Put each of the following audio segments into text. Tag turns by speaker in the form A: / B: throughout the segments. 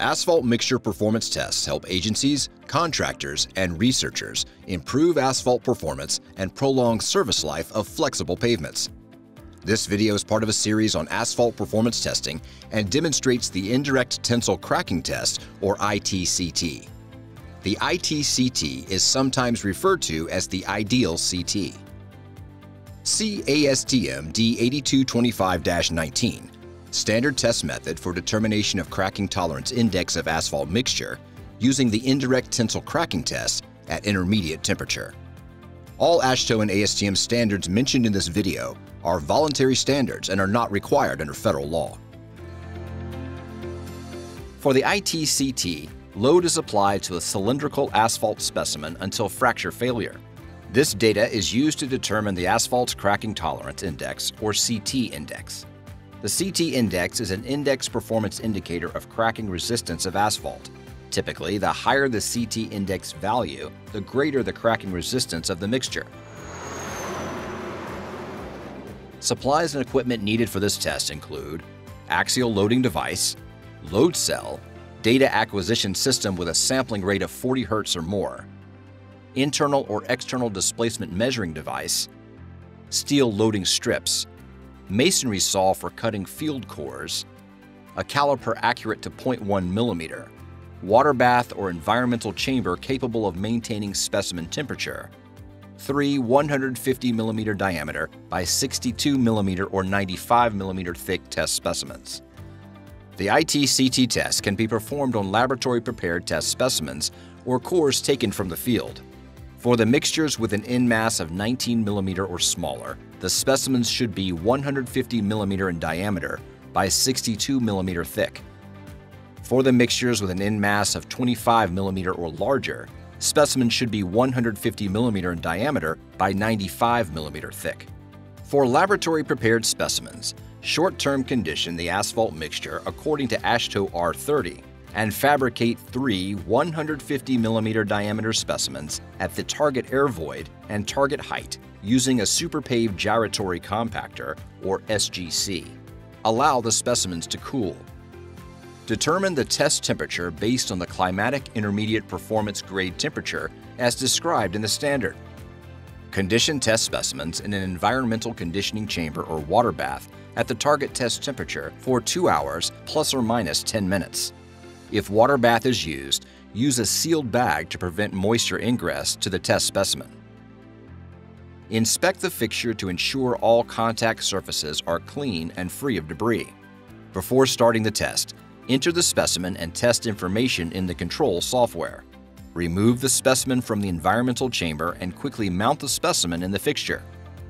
A: Asphalt mixture performance tests help agencies, contractors, and researchers improve asphalt performance and prolong service life of flexible pavements. This video is part of a series on asphalt performance testing and demonstrates the Indirect Tensile Cracking Test, or ITCT. The ITCT is sometimes referred to as the IDEAL CT. CASTM D8225-19 standard test method for determination of cracking tolerance index of asphalt mixture using the indirect tensile cracking test at intermediate temperature. All AASHTO and ASTM standards mentioned in this video are voluntary standards and are not required under federal law. For the ITCT, load is applied to a cylindrical asphalt specimen until fracture failure. This data is used to determine the asphalt's cracking tolerance index, or CT index. The CT index is an index performance indicator of cracking resistance of asphalt. Typically, the higher the CT index value, the greater the cracking resistance of the mixture. Supplies and equipment needed for this test include axial loading device, load cell, data acquisition system with a sampling rate of 40 Hz or more, internal or external displacement measuring device, steel loading strips, masonry saw for cutting field cores, a caliper accurate to 0.1 millimeter, water bath or environmental chamber capable of maintaining specimen temperature, three 150 millimeter diameter by 62 millimeter or 95 millimeter thick test specimens. The ITCT test can be performed on laboratory prepared test specimens or cores taken from the field. For the mixtures with an NMAS of 19 millimeter or smaller, the specimens should be 150 millimeter in diameter by 62 millimeter thick. For the mixtures with an NMAS of 25 millimeter or larger, specimens should be 150 millimeter in diameter by 95 millimeter thick. For laboratory prepared specimens, short-term condition the asphalt mixture according to AASHTO R30 and fabricate three 150 millimeter diameter specimens at the target air void and target height using a superpave gyratory compactor, or SGC. Allow the specimens to cool. Determine the test temperature based on the climatic intermediate performance grade temperature as described in the standard. Condition test specimens in an environmental conditioning chamber or water bath at the target test temperature for 2 hours plus or minus 10 minutes. If water bath is used, use a sealed bag to prevent moisture ingress to the test specimen. Inspect the fixture to ensure all contact surfaces are clean and free of debris. Before starting the test, enter the specimen and test information in the control software. Remove the specimen from the environmental chamber and quickly mount the specimen in the fixture.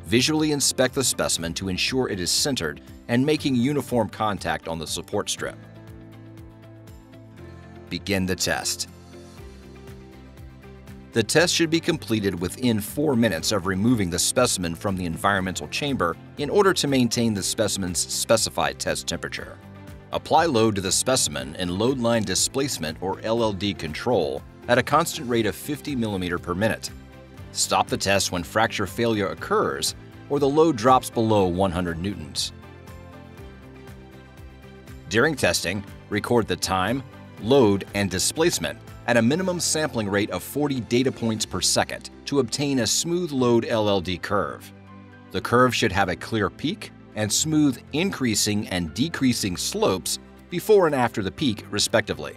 A: Visually inspect the specimen to ensure it is centered and making uniform contact on the support strip. Begin the test. The test should be completed within 4 minutes of removing the specimen from the environmental chamber in order to maintain the specimen's specified test temperature. Apply load to the specimen in load line displacement or LLD control at a constant rate of 50 mm per minute. Stop the test when fracture failure occurs or the load drops below 100 newtons. During testing, record the time, load, and displacement at a minimum sampling rate of 40 data points per second to obtain a smooth load LLD curve. The curve should have a clear peak and smooth increasing and decreasing slopes before and after the peak, respectively.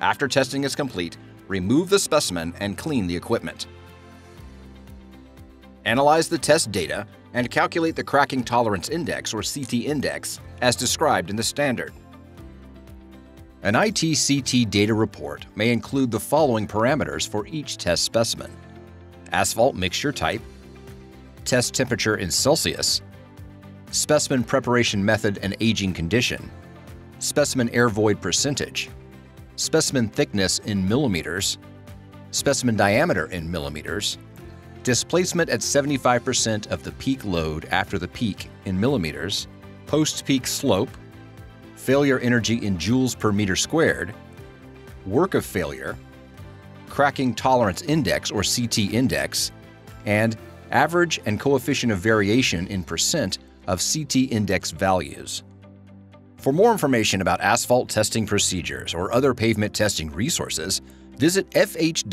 A: After testing is complete, remove the specimen and clean the equipment. Analyze the test data and calculate the cracking tolerance index or CT index as described in the standard. An ITCT data report may include the following parameters for each test specimen. Asphalt mixture type, test temperature in Celsius, specimen preparation method and aging condition, specimen air void percentage, specimen thickness in millimeters, specimen diameter in millimeters, displacement at 75% of the peak load after the peak in millimeters, post-peak slope, failure energy in joules per meter squared, work of failure, cracking tolerance index or CT index, and average and coefficient of variation in percent of CT index values. For more information about asphalt testing procedures or other pavement testing resources, visit fhwa.dot.gov.